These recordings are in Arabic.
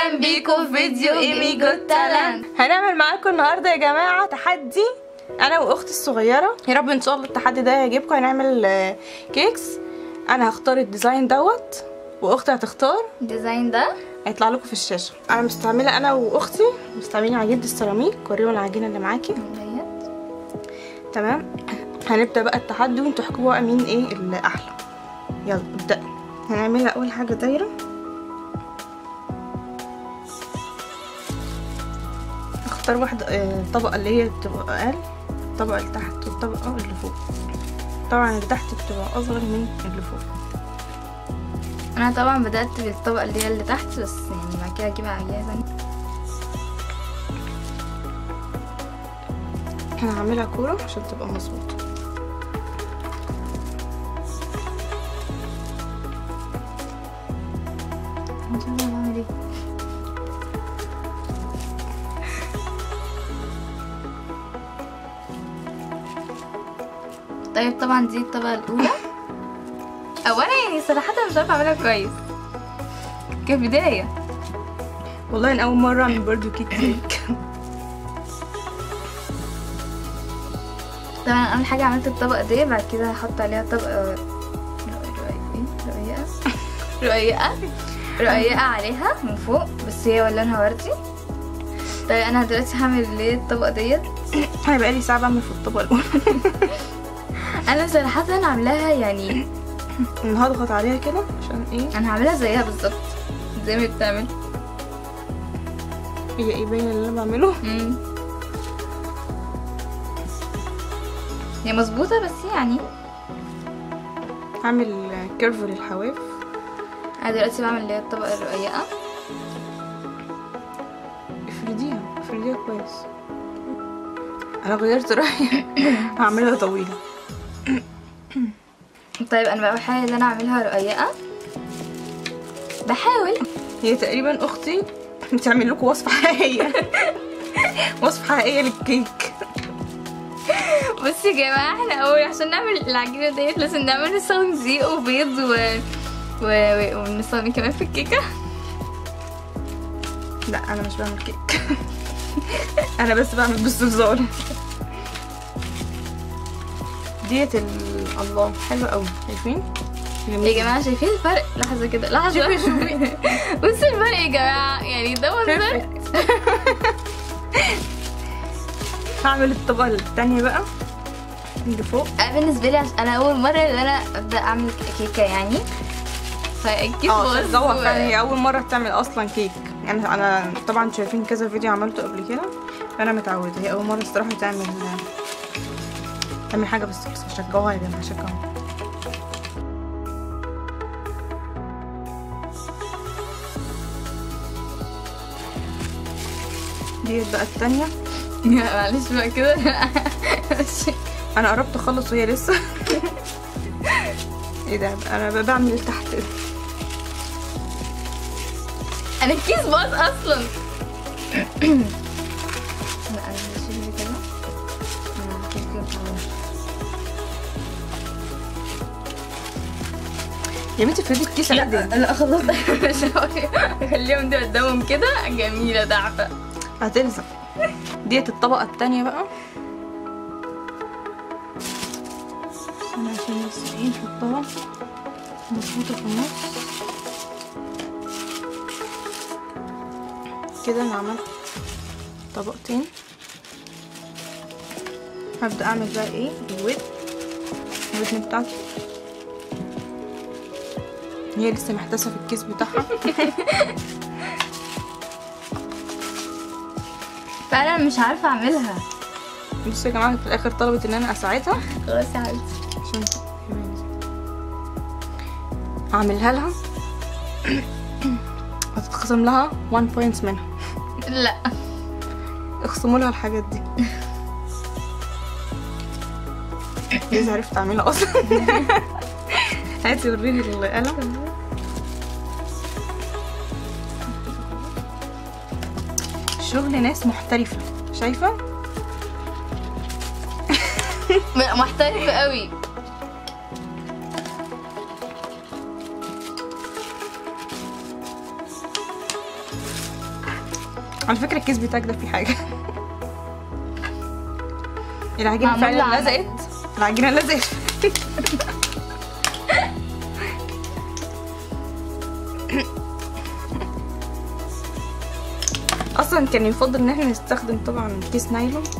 أهلا بيكم في فيديو Amy Got Talent هنعمل معاكم النهارده يا جماعة تحدي. أنا وأختي الصغيرة. يا رب إن شاء الله التحدي ده يعجبكم. هنعمل آه، cakes أنا هختار ال design دوت وأختي هتختار. ال design ده هيطلع لكم في الشاشة. أنا مستعملة أنا وأختي. مستعملين عجينة السيراميك. وريهم العجينة اللي معاكي. تمام. هنبدأ بقى التحدي وأنتوا احكوا بقى مين إيه الأحلى. يلا ابدأ هنعملها أول حاجة دايرة. اختار واحدة آه، الطبقه اللي هي بتبقى أقل الطبقه اللي تحت والطبقة اللي فوق. طبعا اللي تحت بتبقى أصغر من اللي فوق. أنا طبعا بدأت بالطبقة اللي هي اللي تحت بس يعني بعد كده اجيبها عجينه ثانية أنا هعملها كورة عشان تبقى مظبوطة. طيب طبعا دي الطبقة الأولى. أو أنا يعني صراحة مش عارفة أعملها كويس. كبدايه والله أنا أول مرة أعمل برضو كيك كيك. طبعا أول حاجة عملت الطبقة دي بعد كده هحط عليها طبقة رقيقة. رقيقة. رقيقة عليها من فوق بس هي لونها وردي. طيب أنا دلوقتي هعمل اللي هي الطبقة ديت. أنا بقالي ساعه بعمل في الطبقة الأولى. أنا صراحة عاملاها يعني هضغط عليها كده عشان إيه؟ أنا هعملها زيها بالظبط زي ما بتعمل. هي إيه باينة اللي أنا بعمله. هي مظبوطة بس يعني. هعمل كيرف للحواف. أنا دلوقتي بعمل اللي هي الطبقة الرقيقة. افرديها افرديها كويس. أنا غيرت رأيي. هعملها طويلة. طيب أنا بقى بحاول إن أنا أعملها رقيقة. بحاول. هي تقريبا أختي. بتعمل لكم وصفة حقيقية. وصفة حقيقية للكيك. بصي يا جماعة إحنا أول عشان نعمل العجينة ديت لازم نعمل نستخدم دقيق وبيض و... و... و... ونستخدم كمان في الكيكة. لا أنا مش بعمل كيك. أنا بس بعمل بالصلصال. ديت ال... الله حلوة قوي. شايفين؟ يا جماعة شايفين الفرق؟ لحظة كده لحظة. شوفي شوفي. بصي الفرق يا جماعة يعني ده منظر هعمل الطبقة التانية بقى اللي فوق. أنا بالنسبة لي عش... أنا أول مرة إن أنا أبدأ أعمل كيكة يعني. فاكيد آه فعلا هي أول مرة تعمل أصلا كيك. يعني أنا طبعا شايفين كذا فيديو عملته قبل كده فأنا متعودة. هي أول مرة الصراحة تعمل تعمل حاجة بالصلصه شجعوها يا جماعة شجعوها ديت بقى التانية. معلش بقى كده. أنا قربت اخلص وهي لسه. إيه ده؟ أنا بعمل تحت. أنا الكيس باظ أصلا. يا بنتي افردي الكيس لا لا خلاص. خليهم دي قدامهم كده. جميلة دعفه هتلزق ديت الطبقة التانية بقى. استنى عشان بس إيه نحطها مظبوطة في النص. كده أنا عملت طبقتين. هبدأ أعمل بقى إيه؟ الود الودن بتاعتي. هي لسه محتاسة في الكيس بتاعها. فانا مش عارفة أعملها. بصوا يا جماعة في الآخر طلبت إن أنا أساعدها. خلاص يا حبيبتي عشان أعملها لها. هتتخصم لها 1 بوينتس منها. لا. اخصموا لها الحاجات دي. لسه عرفت أعملها أصلا. هاتي وريني القلم. شغل ناس محترفة. شايفة؟ محترفة قوي. على فكرة الكيس بتاعك ده فيه حاجة. العجينة فعلا. لزقت. العجينة لزقت. كان يفضل إن إحنا نستخدم طبعا كيس نايلون.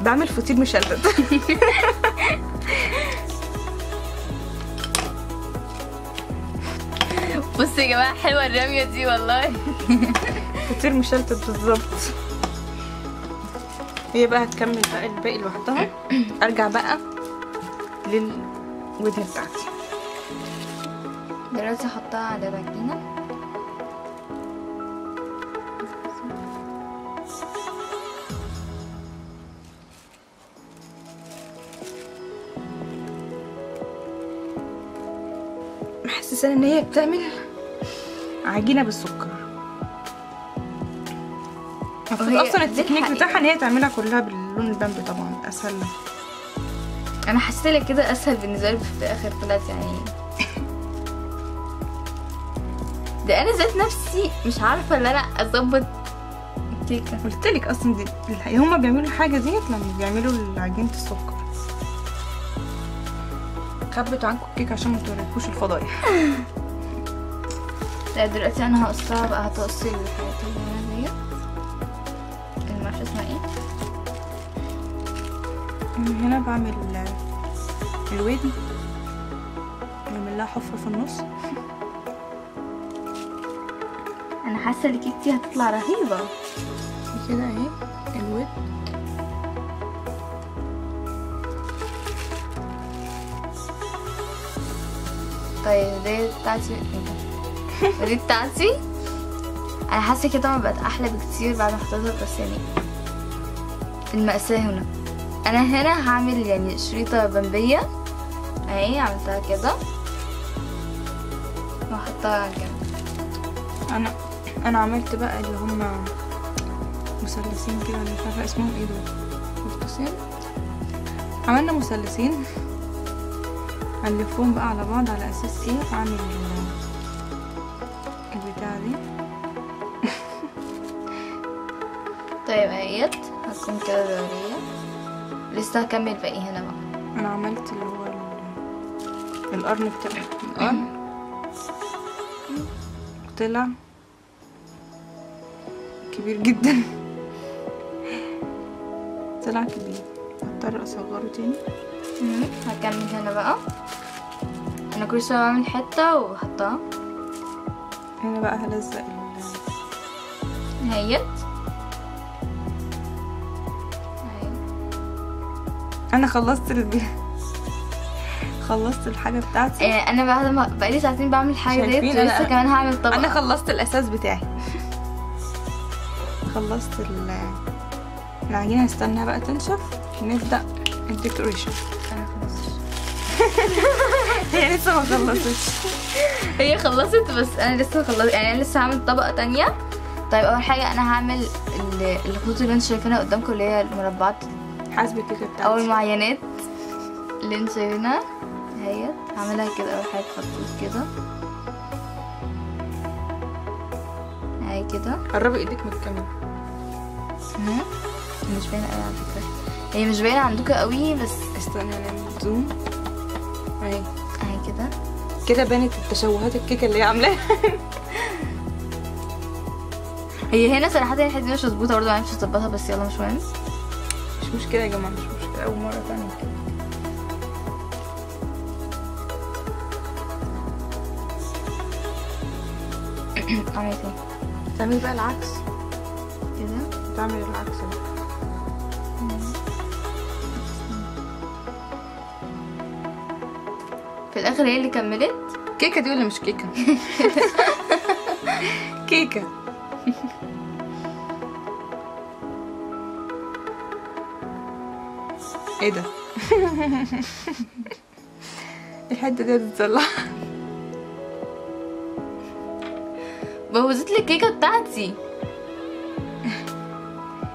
بعمل فطير مشلتت. بصوا يا جماعة حلوة الرمية دي والله. فطير مشلتت بالظبط. هي بقى هتكمل بقى الباقي لوحدها. أرجع بقى للودن بتاعتي دلوقتي احطها على العجينه محسسة إن هي بتعمل عجينة بالسكر. المفروض أصلا التكنيك. بتاعها إن هي تعملها كلها باللون البامبي طبعا أسهل لها أنا حسيت لك كده أسهل بالنسبة لي في الآخر طلعت يعني. ده أنا ذات نفسي مش عارفة إن أنا أظبط الكيكه قلت لك أصلا دي الحقيقة هما بيعملوا الحاجة ديت لما بيعملوا عجينه السكر. خبيت عنكم الكيك عشان ما توريكوش الفضايح. لا دلوقتي أنا هقصها بقى هتقص الحاجات اللي هنا ديت من هنا بعمل الودن. بعمل لها حفرة في النص. أنا حاسة ان كيكتي هتطلع رهيبة. كده أهي الودن طيب دي بتاعتي؟ دي بتاعتي؟ أنا حاسة كده ما بقت أحلى بكتير بعد ما حطيتها بس يعني المأساة هنا. أنا هنا هعمل يعني شريطة بمبية أهي عملتها كده. وأحطها على جنب أنا أنا عملت بقى اللي هما مثلثين كده أنا مش عارفة اسمهم إيه دول. قرطاسين عملنا مثلثين. هنلفهم بقى على بعض على أساس إيه؟ أعمل ال- البتاعة دي. طيب أهيت. هتكون كده دورية لسه هكمل باقي هنا بقى. أنا عملت اللي هو ال- القرن بتاعي. القرن؟ طلع كبير جدا. طلع كبير. هضطر أصغره تاني. هكمل هنا بقى. أنا كل شوية بعمل حتة وأحطها. هنا بقى هلزق. ال- أنا خلصت البي... خلصت الحاجة بتاعتي. آه، أنا بعد ما بقالي ساعتين بعمل حاجة ديت؟ ولسه أنا- كمان هعمل طبق. أنا خلصت الأساس بتاعي. خلصت ال العجينه هستناها بقى تنشف. نبدأ الديكوريشن أنا خلاص هي لسه ما خلصتش. هي خلصت بس أنا لسه خلصت. يعني أنا لسه هعمل طبقة تانية. طيب أول حاجة أنا هعمل ال- الخطوط اللي أنتوا شايفينها قدامكم اللي هي المربعات الكيكه أو بتاعتي. المعينات اللي أنتوا شايفينها اهي هعملها كده أول حاجة خطوط كده. اهي كده. قربي إيدك من الكاميرا. مش باينة قوي على فكرة. هي مش باينة عندكم قوي بس استني نعمل زوم أهي. أهي كده. كده بانت التشوهات الكيكة اللي هي عاملاها. هي هنا صراحة الحته دي مش مظبوطة برضه معرفش أظبطها بس يلا مش مهم. مش مشكلة يا جماعة مش مشكلة أول مرة تعمل كده اعمل إيه تعملي بقى العكس. كده تعمل العكس بقى. في الآخر هي اللي كملت؟ كيكة دي ولا مش كيكة؟ كيكة. إيه ده؟ الحتة دي هتتصلح. بوظت لي الكيكة بتاعتي.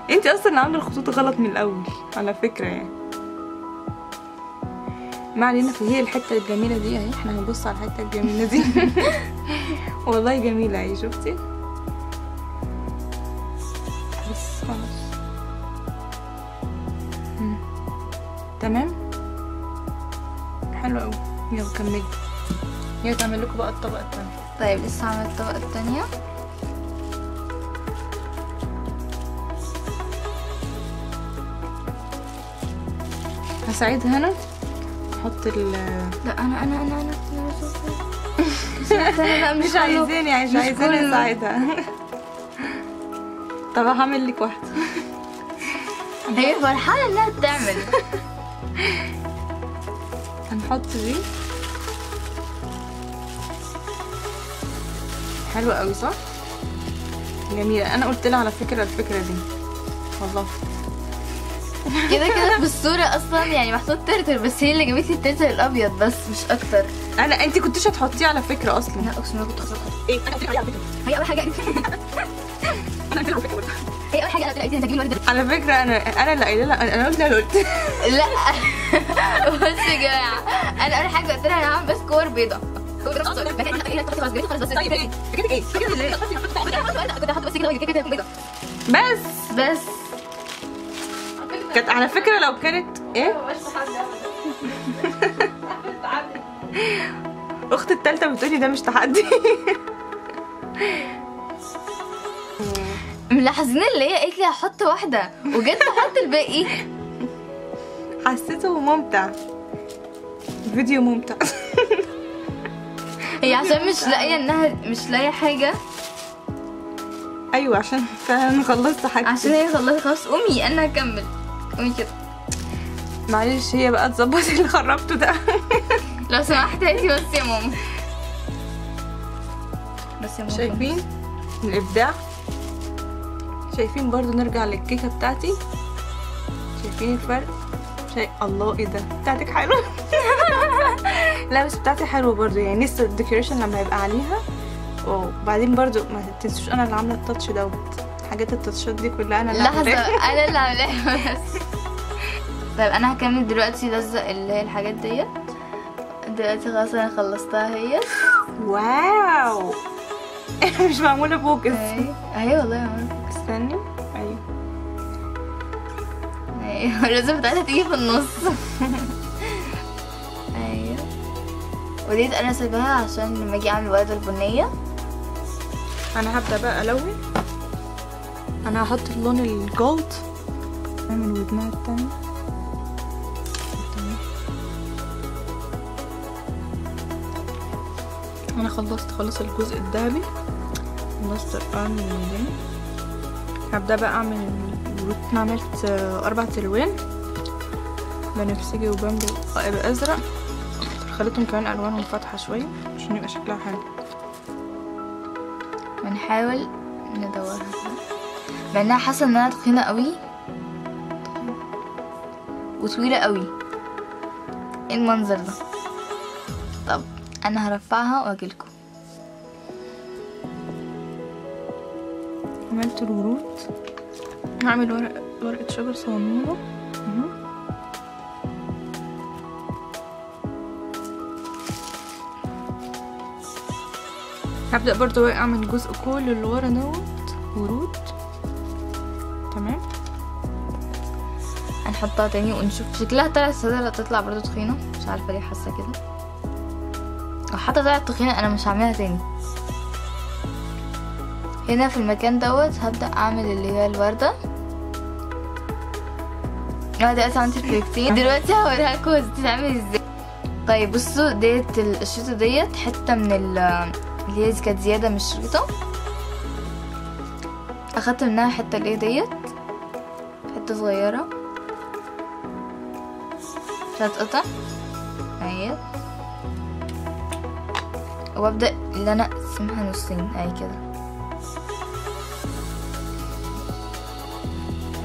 انت أصلا عاملة الخطوط غلط من الأول على فكرة يعني. ما علينا فهي الحتة الجميلة دي اهي إحنا هنبص على الحتة الجميلة دي. والله جميلة اهي شفتي؟ يلا تعمل لكم بقى الطبقه التانية طيب لسه عملت الطبقة التانية. هساعد هنا أحط ال لا أنا أنا أنا أنا لا مش مش كله. عايزاني مش كله. أساعدها. طب هعمل لك واحدة. هي فرحانة إنها بتعمل. هنحط دي. حلوة قوي صح؟ جميلة. أنا قلت لها على فكرة الفكرة دي. والله. كده كده في الصورة أصلا يعني محطوط ترتر بس هي اللي جابت لي الترتر الأبيض بس مش أكتر. أنا انت كنتش هتحطيه على فكرة أصلا. لا أقسم بالله كنت هحطها إيه أنا قلت على فكرة. هي أول أنا قلت لها على فكرة. هي أول انت تجيب الورد على فكرة أنا أنا اللي قايله لها أنا قلت لها قلت لا. بص يا جماعة أنا أول حاجة قلت لها أنا هعمل بس كور بيضة. بس بس. كانت على فكرة لو كانت إيه؟ اخت التالتة بتقولي ده مش تحدي. ملاحظين اللي هي قالت لي هحط واحدة وجيت أحط الباقي. حسيته ممتع. فيديو ممتع. هي عشان مش لاقية انها مش لاقية حاجة. أيوه عشان فعلا خلصت حاجتي. عشان هي خلصت خلاص قومي أنا هكمل. قومي كده. معلش هي بقى تظبط اللي خربته ده. لو سمحت هاتي بس يا ماما. بس يا ماما شايفين الإبداع؟ شايفين برضو نرجع للكيكة بتاعتي؟ شايفين الفرق؟ شايف الله إيه ده؟ بتاعتك حلوة. لا بس بتاعتي حلوة برضو يعني لسه ال decoration لما يبقى عليها. وبعدين برضو ما تنسوش أنا اللي عاملة ال touch دوت حاجات التاتشات دي كلها أنا اللي لحظة عاملاها. أنا اللي عاملاها بس. طيب أنا هكمل دلوقتي لزق اللي هي الحاجات ديت. دلوقتي خلاص أنا خلصتها هي. واو. مش معمولة focus اهي والله يا ماما استني. أيوه. أيوه لازم بتاعتها تيجي في النص. أيوه وديت أنا سايباها عشان لما أجي أعمل الوردة البنية. أنا هبدأ بقى ألون. أنا هحط اللون ال gold. أعمل ودنها التانية أنا خلصت خلاص الجزء الذهبي. خلصت القرن واليدين هبدأ بقى أعمل الورود أنا عملت أربع الوان بنفسجي وبامبي أزرق. خليتهم كمان ألوانهم فاتحة شوية عشان يبقى شكلها حلو. بنحاول ندورها. مع انها حاسة إنها تخينة قوي. وطويلة قوي. إيه المنظر ده؟ طب أنا هرفعها واجيلكم عملت الورود. هعمل ورق ورقة شجر صغنونة. هبدأ برضو أعمل جزء كل اللي ورا دوت ورود تمام؟ هنحطها تاني ونشوف شكلها. طلعت ولا تطلع برضو تخينة. مش عارفة ليه حاسة كده. لو حتى طلعت تخينة أنا مش هعملها تاني. هنا في المكان دوت هبدأ أعمل اللي هي الوردة. أنا دلوقتي عملت الفليكتين دلوقتي هوريها لكم بتتعمل إزاي. طيب بصوا ديت ال- الشريطة ديت حتة من ال اللي هي كانت زيادة من الشريطة. أخدت منها حتة اللي هي ديت. حتة صغيرة. مش هتقطع أهي. وأبدأ اللي أنا أقسمها نصين. أهي كده.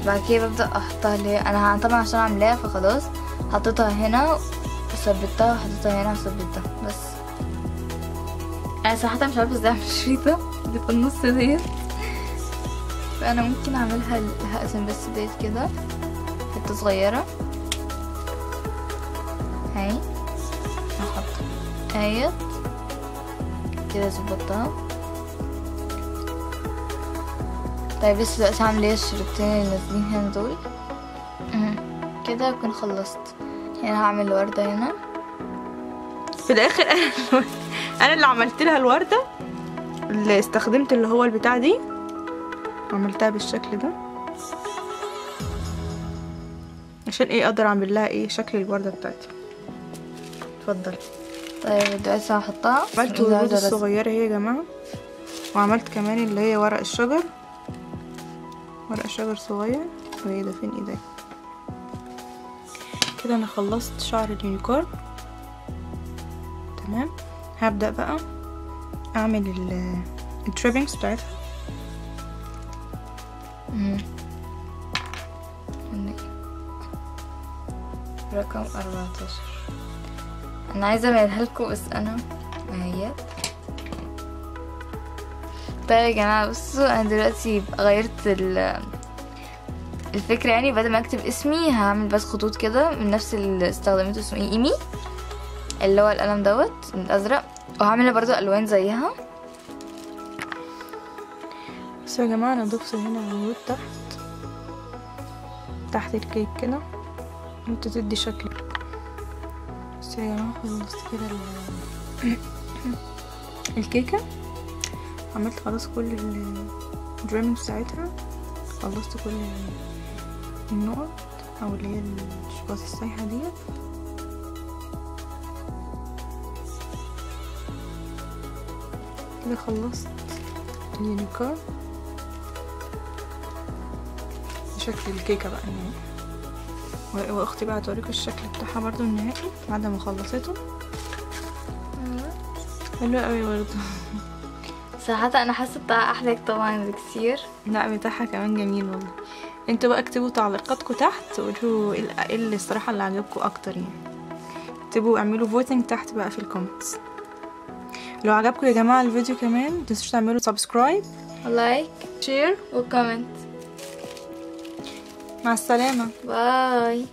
بعد كده ببدأ أحطها اللي أنا طبعا عشان عاملاها فخلاص حطيتها هنا وثبتها وحطيتها هنا وثبتها. بس. أنا صراحة مش عارفة إزاي اعمل الشريطة اللي في النص ديت فأنا ممكن أعملها هقسم بس ديت كده. حتة صغيرة. اهي اهيت كده ظبطتها. طيب لسه دلوقتي هعمل إيه؟ الشريطتين اللي نازلين هنا دول. كده أكون خلصت. هنا هعمل وردة هنا. في الآخر. أنا أنا اللي عملت لها الوردة اللي استخدمت اللي هو البتاع دي. عملتها بالشكل ده. عشان إيه أقدر أعمل لها إيه شكل الوردة بتاعتي؟ اتفضل. طيب دلوقتي هحطها. عملت رسم. الصغيره أهي يا جماعة. وعملت كمان اللي هي ورق الشجر. ورق شجر صغير. وهي ده؟ فين إيدي؟ كده أنا خلصت شعر ال unicorn. تمام؟ هبدأ بقى أعمل ال ال drippings بتاعتها. رقم 14 أنا عايزة أعملها لكم بس أنا اهيت طيب يا جماعة بصوا أنا دلوقتي غيرت ال الفكرة يعني بدل ما أكتب اسمي هعمل بس خطوط كده من نفس اللي استخدمته اسمه إيه إيمي. اللي هو القلم دوت الأزرق. وهعمل برضو ألوان زيها. بس يا جماعة أنا ضفت هنا ورود تحت. تحت الكيك كده. أنت تدي شكل. بس يا جماعة خلصت كده ال- الكيكة. عملت خلاص كل ال drips بتاعتها. خلصت كل النقط أو اللي هي الشوكولاتة السايحة ديت. كده خلصت ال unicorn. شكل الكيكة بقى النهائي وأختي بقى هتوريكم الشكل بتاعها برضو النهائي بعد ما خلصته. حلو قوي برضو. صراحة أنا حاسة بتاعها أحلى طبعا بكتير. لا بتاعها كمان جميل والله. أنتوا بقى اكتبوا تعليقاتكم تحت وقولوا إيه اللي الصراحة اللي عجبكم أكتر يعني. اكتبوا اعملوا voting تحت بقى في ال comments لو عجبكم يا جماعة الفيديو كمان متنسوش تعملوا subscribe like share و comment. مع السلامة. bye